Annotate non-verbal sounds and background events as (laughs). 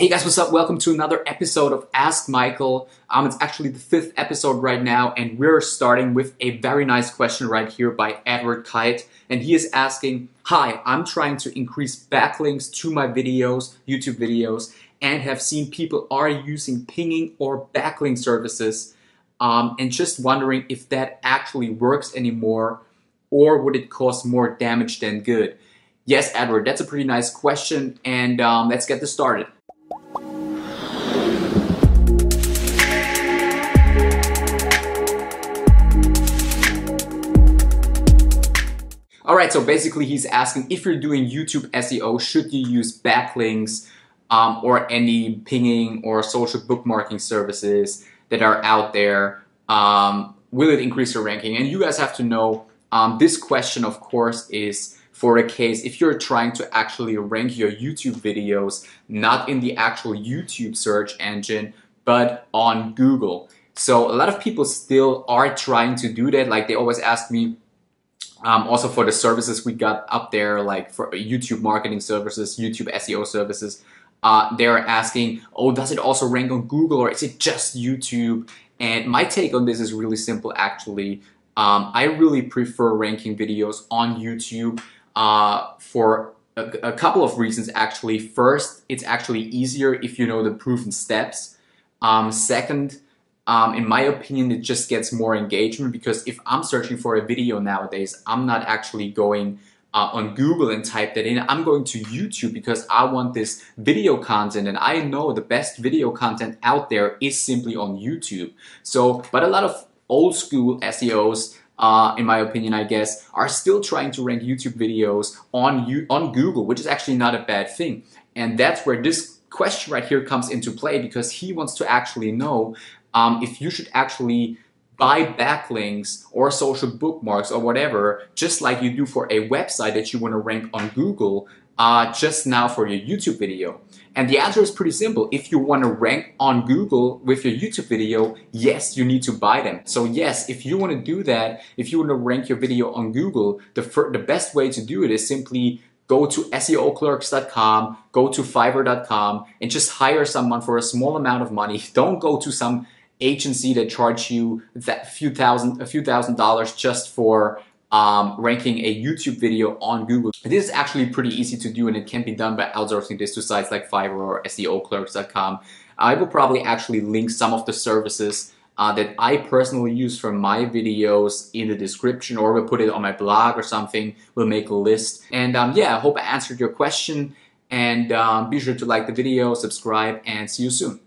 Hey guys, what's up? Welcome to another episode of Ask Michael. Um, it's actually the fifth episode right now, and we're starting with a very nice question right here by Edward Kite. And he is asking, Hi, I'm trying to increase backlinks to my videos, YouTube videos, and have seen people are using pinging or backlink services, um, and just wondering if that actually works anymore, or would it cause more damage than good? Yes, Edward, that's a pretty nice question, and um, let's get this started. Right, so basically he's asking if you're doing YouTube SEO, should you use backlinks um, or any pinging or social bookmarking services that are out there? Um, will it increase your ranking? And you guys have to know um, this question, of course, is for a case if you're trying to actually rank your YouTube videos, not in the actual YouTube search engine, but on Google. So a lot of people still are trying to do that. Like they always ask me, um, also for the services we got up there, like for YouTube marketing services, YouTube SEO services, uh, they're asking, oh, does it also rank on Google or is it just YouTube? And my take on this is really simple, actually. Um, I really prefer ranking videos on YouTube uh, for a, a couple of reasons, actually. First, it's actually easier if you know the proven steps. Um, second, um, in my opinion, it just gets more engagement because if I'm searching for a video nowadays, I'm not actually going uh, on Google and type that in. I'm going to YouTube because I want this video content and I know the best video content out there is simply on YouTube. So, but a lot of old school SEOs uh, in my opinion, I guess, are still trying to rank YouTube videos on on Google, which is actually not a bad thing. And that's where this question right here comes into play because he wants to actually know um, if you should actually buy backlinks or social bookmarks or whatever, just like you do for a website that you want to rank on Google, uh, just now for your YouTube video. And the answer is pretty simple. If you want to rank on Google with your YouTube video, yes, you need to buy them. So yes, if you want to do that, if you want to rank your video on Google, the, the best way to do it is simply go to SEOclerks.com, go to Fiverr.com, and just hire someone for a small amount of money. (laughs) Don't go to some agency that charge you that few thousand, a few thousand dollars just for um, ranking a YouTube video on Google. This is actually pretty easy to do and it can be done by outsourcing this to sites like Fiverr or SEOclerks.com. I will probably actually link some of the services uh, that I personally use for my videos in the description or we'll put it on my blog or something. We'll make a list. And um, yeah, I